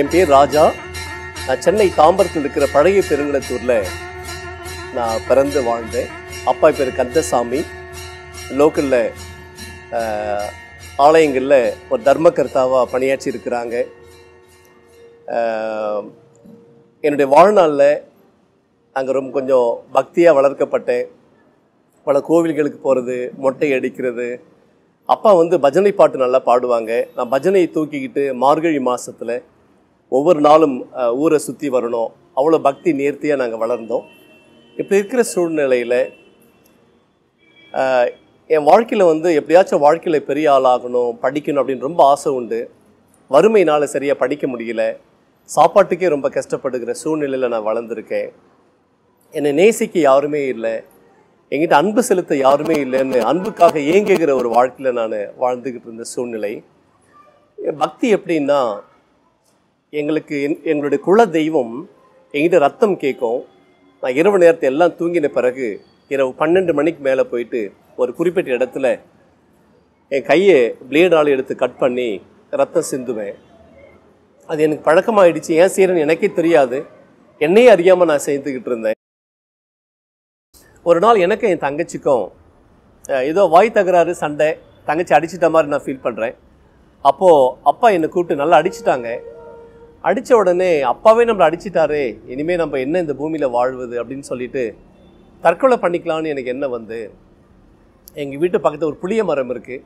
என் பேர் ராஜா. நான் சென்னை தாம்பரத்தில் இருக்கிற பழைய பெருங்கலத்தூரில் நான் பிறந்து வாழ்ந்தேன். அப்பா பேர் கந்தசாமி. லோக்கலில் ஆலயங்களில் ஒரு தர்மகர்த்தாவாக பணியாற்றி இருக்கிறாங்க. என்னுடைய வாழ்நாளில் அங்கே ரொம்ப கொஞ்சம் பக்தியாக வளர்க்கப்பட்டேன். பல கோவில்களுக்கு போகிறது மொட்டை அடிக்கிறது. அப்பா வந்து பஜனை பாட்டு நல்லா பாடுவாங்க. நான் பஜனையை தூக்கிக்கிட்டு மார்கழி மாதத்தில் ஒவ்வொரு நாளும் ஊரை சுற்றி வரணும். அவ்வளோ பக்தி நேர்த்தியாக நாங்கள் வளர்ந்தோம். இப்படி இருக்கிற சூழ்நிலையில் என் வாழ்க்கையில் வந்து எப்படியாச்சும் வாழ்க்கையில் பெரிய ஆளாகணும் படிக்கணும் அப்படின்னு ரொம்ப ஆசை உண்டு. வறுமையினால் சரியாக படிக்க முடியல. சாப்பாட்டுக்கே ரொம்ப கஷ்டப்படுகிற சூழ்நிலையில் நான் வளர்ந்துருக்கேன். என்னை நேசிக்க யாருமே இல்லை. என்கிட்ட அன்பு செலுத்த யாருமே இல்லைன்னு அன்புக்காக ஏங்குகிற ஒரு வாழ்க்கையில் நான் வாழ்ந்துக்கிட்டு இருந்த சூழ்நிலை. பக்தி எப்படின்னா எங்களுக்கு என் எங்களுடைய குல தெய்வம் எங்கிட்ட ரத்தம் கேட்கும். நான் இரவு நேரத்தை எல்லாம் தூங்கின பிறகு இரவு பன்னெண்டு மணிக்கு மேலே போயிட்டு ஒரு குறிப்பிட்ட இடத்துல என் கையை பிளேடால் எடுத்து கட் பண்ணி ரத்தம் சிந்துவேன். அது எனக்கு பழக்கமாயிடுச்சு. ஏன் செய்கிறேன்னு எனக்கே தெரியாது. என்னையே அறியாமல் நான் செய்துக்கிட்டு இருந்தேன். ஒரு நாள் எனக்கு என் தங்கச்சிக்கும் ஏதோ வாய் தகராறு சண்டை தங்கச்சி அடிச்சிட்ட மாதிரி நான் ஃபீல் பண்ணுறேன் அப்போது அப்பா என்னை கூப்பிட்டு நல்லா அடிச்சிட்டாங்க. அடித்த உடனே அப்பாவே நம்மளை அடிச்சிட்டாரே இனிமேல் நம்ம என்ன இந்த பூமியில் வாழ்வது? அப்படின்னு சொல்லிட்டு தற்கொலை பண்ணிக்கலாம்னு எனக்கு என்ன வந்து எங்கள் வீட்டு பக்கத்தில் ஒரு புளிய மரம் இருக்குது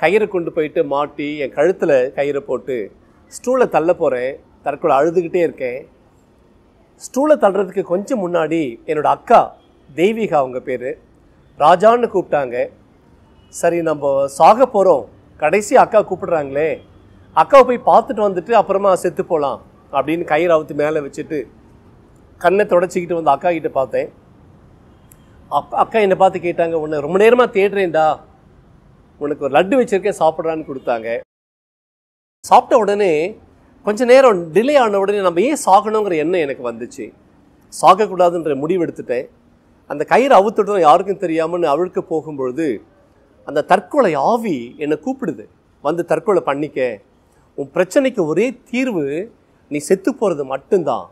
கயிறை கொண்டு போயிட்டு மாட்டி என் கழுத்தில் கயிறை போட்டு ஸ்டூலை தள்ள போகிறேன் தற்கொலை அழுதுகிட்டே இருக்கேன். ஸ்டூலை தள்ளுறதுக்கு கொஞ்சம் முன்னாடி என்னோட அக்கா தெய்வீகா அவங்க பேர் ராஜான்னு கூப்பிட்டாங்க. சரி நம்ம சாக போகிறோம் கடைசி அக்கா கூப்பிடுறாங்களே அக்காவை போய் பார்த்துட்டு வந்துட்டு அப்புறமா செத்து போகலாம் அப்படின்னு கயிறு அவுத்து மேலே வச்சுட்டு கண்ணை தொடச்சிக்கிட்டு வந்து அக்கா கிட்ட பார்த்தேன். அக்கா அக்கா என்னை பார்த்து கேட்டாங்க உன்னை ரொம்ப நேரமாக தேடுறேன்டா. உனக்கு ஒரு லட்டு வச்சிருக்கேன் சாப்பிட்றான்னு கொடுத்தாங்க. சாப்பிட்ட உடனே கொஞ்ச நேரம் டிலே ஆன உடனே நம்ம ஏன் சாகணுங்கிற எண்ணம் எனக்கு வந்துச்சு. சாகக்கூடாதுன்ற முடிவு எடுத்துட்டேன் அந்த கயிறு அவுத்துட்டு யாருக்கும் தெரியாமல் அவளுக்கு போகும்பொழுது அந்த தற்கொலை ஆவி என்னை கூப்பிடுது. வந்து தற்கொலை பண்ணிக்க. உன் பிரச்சனைக்கு ஒரே தீர்வு நீ செத்து போகிறது மட்டும்தான்.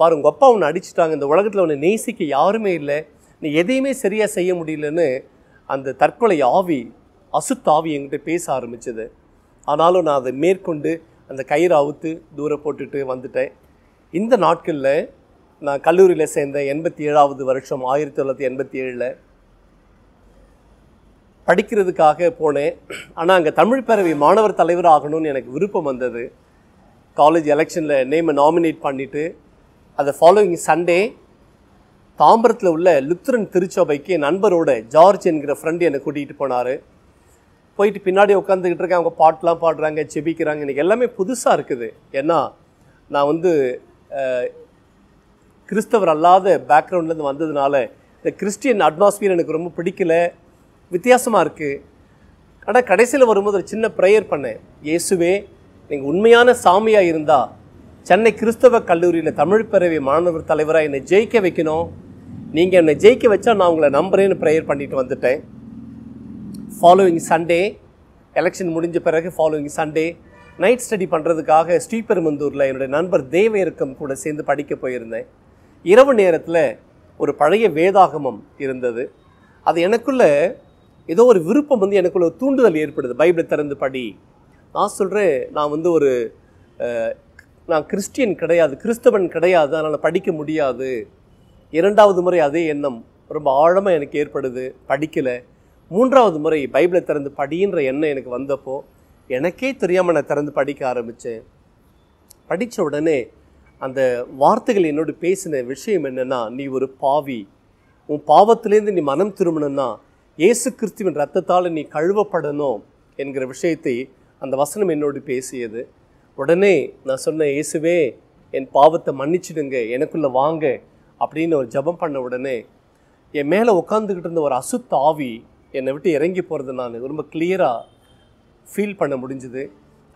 பாரு உங்கள் அப்பா உன்னை அடிச்சிட்டாங்க. இந்த உலகத்தில் உன்னை நேசிக்க யாருமே இல்லை. நீ எதையுமே சரியாக செய்ய முடியலன்னு அந்த தற்கொலை ஆவி அசுத்த ஆவி என்கிட்ட பேச ஆரம்பிச்சது. ஆனாலும் நான் அதை மேற்கொண்டு அந்த கயிறு அவுத்து தூர போட்டுட்டு வந்துட்டேன். இந்த நாட்களில் நான் கல்லூரியில் சேர்ந்த எண்பத்தி ஏழாவது வருஷம் ஆயிரத்தி தொள்ளாயிரத்தி எண்பத்தி ஏழில் படிக்கிறதுக்காக போனேன். ஆனால் அங்கே தமிழ் பேரவை மாணவர் தலைவர் ஆகணும்னு எனக்கு விருப்பம் வந்தது. காலேஜ் எலெக்ஷனில் நேமை நாமினேட் பண்ணிவிட்டு அதை ஃபாலோவிங் சண்டே தாம்பரத்தில் உள்ள லுத்ரன் திருச்சபைக்கு நண்பரோட ஜார்ஜ் என்கிற ஃப்ரெண்டு என்னை கூட்டிகிட்டு போனார். போயிட்டு பின்னாடி உட்காந்துக்கிட்டு இருக்கேன். அவங்க பாட்டெலாம் பாடுறாங்க செபிக்கிறாங்க. எனக்கு எல்லாமே புதுசாக இருக்குது. ஏன்னா நான் வந்து கிறிஸ்தவர் அல்லாத பேக்ரவுண்ட்லேருந்து வந்ததுனால இந்த கிறிஸ்டியன் அட்மாஸ்பியர் எனக்கு ரொம்ப பிடிக்கல. வித்தியாசமாக இருக்குது ஆனால் கடைசியில் வரும்போது ஒரு சின்ன ப்ரேயர் பண்ணேன். இயேசுவே நீங்கள் உண்மையான சாமியாக இருந்தால் சென்னை கிறிஸ்தவ கல்லூரியில் தமிழ் பிறவி மாணவர் தலைவராக என்னை ஜெயிக்க வைக்கணும். நீங்கள் என்னை ஜெயிக்க வச்சா நான் உங்களை நம்புறேன்னு ப்ரேயர் பண்ணிட்டு வந்துட்டேன். ஃபாலோவிங் சண்டே எலெக்ஷன் முடிஞ்ச பிறகு ஃபாலோவிங் சண்டே நைட் ஸ்டடி பண்ணுறதுக்காக ஸ்ரீபெருமந்தூரில் என்னுடைய நண்பர் தேவயர்க்கம் கூட சேர்ந்து படிக்க போயிருந்தேன். இரவு நேரத்தில் ஒரு பழைய வேதாகமம் இருந்தது. அது எனக்குள்ளே ஏதோ ஒரு விருப்பம் வந்து எனக்குள்ள தூண்டுதல் ஏற்படுது. பைபிளை திறந்து படி. நான் சொல்கிறேன் நான் வந்து ஒரு நான் கிறிஸ்டியன் கிடையாது கிறிஸ்தவன் கிடையாது அதனால் படிக்க முடியாது. இரண்டாவது முறை அதே எண்ணம். ரொம்ப ஆழமாக எனக்கு ஏற்படுது. படிக்கலை. மூன்றாவது முறை பைபிளை திறந்து படின்ற எண்ணம் எனக்கு வந்தப்போ எனக்கே தெரியாமல் நான் திறந்து படிக்க ஆரம்பித்தேன் படித்த உடனே அந்த வார்த்தைகள் என்னோடு பேசின விஷயம் என்னென்னா நீ ஒரு பாவி. உன் பாவத்திலேருந்து நீ மனம் திரும்பணும்னா இயேசு கிறிஸ்துவின் ரத்தத்தால் நீ கழுவப்படணும் என்கிற விஷயத்தை அந்த வசனம் என்னோடு பேசியது. உடனே நான் சொன்ன இயேசுவே என் பாவத்தை மன்னிச்சிடுங்க எனக்குள்ளே வாங்க அப்படின்னு ஒரு ஜெபம் பண்ண உடனே என் மேலே உட்காந்துக்கிட்டு இருந்த ஒரு அசுத்த ஆவி என்னை விட்டு இறங்கி போகிறது நான் ரொம்ப கிளியராக ஃபீல் பண்ண முடிஞ்சுது.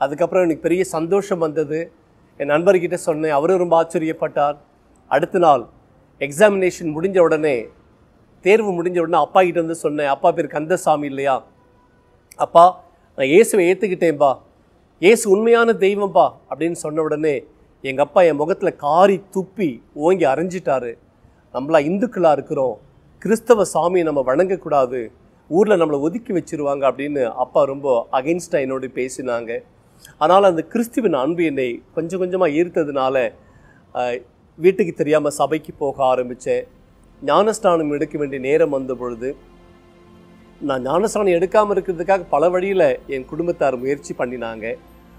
அதுக்கப்புறம் எனக்கு பெரிய சந்தோஷம் வந்தது. என் நண்பர்கிட்ட சொன்னேன் அவரும் ரொம்ப ஆச்சரியப்பட்டார். அடுத்த நாள் எக்ஸாமினேஷன் முடிஞ்ச உடனே தேர்வு முடிஞ்ச உடனே அப்பா கிட்ட வந்து சொன்னேன் அப்பா பேர் கந்தசாமி இல்லையா? அப்பா நான் இயேசுவை ஏற்றுக்கிட்டேன்பா இயேசு உண்மையான தெய்வம்பா. அப்படின்னு சொன்ன உடனே எங்கள் அப்பா என் முகத்தில் காரி துப்பி ஓங்கி அரைஞ்சிட்டாரு. நம்மளா இந்துக்களாக இருக்கிறோம். கிறிஸ்தவ சாமியை நம்ம வணங்கக்கூடாது. ஊரில் நம்மளை ஒதுக்கி வச்சுருவாங்க அப்படின்னு அப்பா ரொம்ப அகெயின்ஸ்டாக என்னோடு பேசினாங்க. ஆனால் அந்த கிறிஸ்துவின் அன்பு என்னை கொஞ்சம் கொஞ்சமாக ஈர்த்ததுனால வீட்டுக்கு தெரியாமல் சபைக்கு போக ஆரம்பித்தேன் ஞானஸ்தானம் எடுக்க வேண்டிய நேரம் வந்த பொழுது நான் ஞானஸ்தானம் எடுக்காமல் இருக்கிறதுக்காக பல வழியில் என் குடும்பத்தார் முயற்சி பண்ணினாங்க.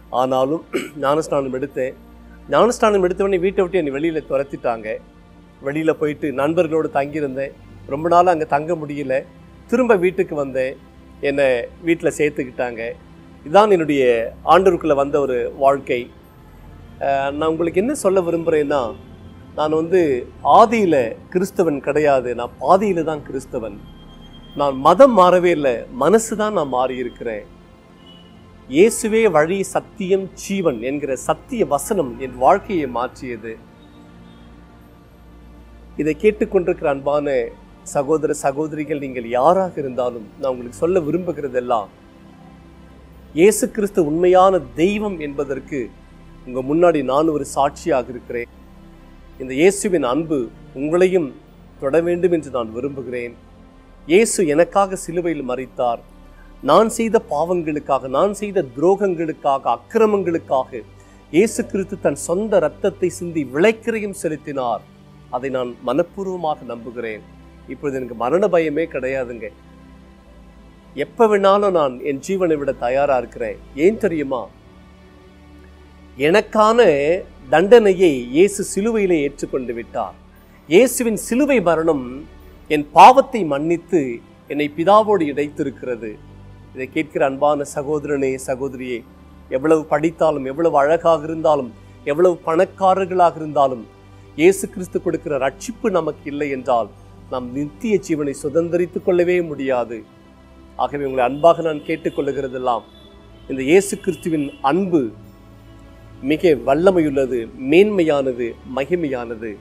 ஆனாலும் ஞானஸ்தானம் எடுத்தேன். ஞானஸ்தானம் எடுத்தவொடனே வீட்டை விட்டு என்னை வெளியில் துரத்திட்டாங்க. வெளியில் போயிட்டு நண்பர்களோடு தங்கியிருந்தேன். ரொம்ப நாள் அங்கே தங்க முடியல. திரும்ப வீட்டுக்கு வந்தேன். என்னை வீட்டில் சேர்த்துக்கிட்டாங்க. இதான் என்னுடைய ஆண்டருக்குள்ளே வந்த ஒரு வாழ்க்கை. நான் உங்களுக்கு என்ன சொல்ல விரும்புகிறேன்னா நான் வந்து ஆதியில் கிறிஸ்தவன் கிடையாது. நான் பாதியில் தான் கிறிஸ்தவன். நான் மதம் மாறவே இல்லை. மனசு தான் நான் மாறியிருக்கிறேன். இயேசுவே வழி சத்தியம் ஜீவன் என்கிற சத்திய வசனம் என் வாழ்க்கையை மாற்றியது. இதை கேட்டுக்கொண்டிருக்கிற அன்பான சகோதர சகோதரிகள் நீங்கள் யாராக இருந்தாலும் நான் உங்களுக்கு சொல்ல விரும்புகிறதெல்லாம் இயேசு கிறிஸ்து உண்மையான தெய்வம் என்பதற்கு உங்கள் முன்னாடி நான் ஒரு சாட்சியாக இருக்கிறேன். இந்த இயேசுவின் அன்பு உங்களையும் தொட வேண்டும் என்று நான் விரும்புகிறேன். இயேசு எனக்காக சிலுவையில் மறித்தார் நான் செய்த பாவங்களுக்காக நான் செய்த துரோகங்களுக்காக அக்கிரமங்களுக்காக இயேசு கிறிஸ்து தன் சொந்த இரத்தத்தை சிந்தி விளைக்கிறையும் செலுத்தினார். அதை நான் மனப்பூர்வமாக நம்புகிறேன். இப்பொழுது எனக்கு மரண பயமே கிடையாதுங்க. எப்ப வேணாலும் நான் என் ஜீவனை விட தயாரா இருக்கிறேன். ஏன் தெரியுமா? எனக்கான தண்டனையை இயேசு சிலுவையிலே ஏற்றுக்கொண்டு விட்டார். இயேசுவின் சிலுவை மரணம் என் பாவத்தை மன்னித்து என்னை பிதாவோடு இணைத்திருக்கிறது. இதை கேட்கிற அன்பான சகோதரனே சகோதரியே எவ்வளவு படித்தாலும் எவ்வளவு அழகாக இருந்தாலும் எவ்வளவு பணக்காரர்களாக இருந்தாலும் இயேசு கிறிஸ்து கொடுக்கிற ரட்சிப்பு நமக்கு இல்லை என்றால் நாம் நித்திய ஜீவனை சுதந்திரித்துக் கொள்ளவே முடியாது. ஆகவே உங்களை அன்பாக நான் கேட்டுக்கொள்ளுகிறதெல்லாம் இந்த இயேசு கிறிஸ்துவின் அன்பு மிக வல்லமையுள்ளது மேன்மையானது மகிமையானது.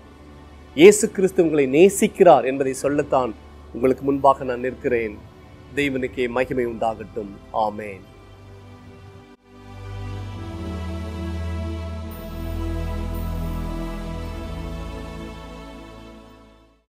இயேசு கிறிஸ்து உங்களை நேசிக்கிறார் என்பதை சொல்லத்தான் உங்களுக்கு முன்பாக நான் நிற்கிறேன். தெய்வனுக்கே மகிமை உண்டாகட்டும். ஆமேன்.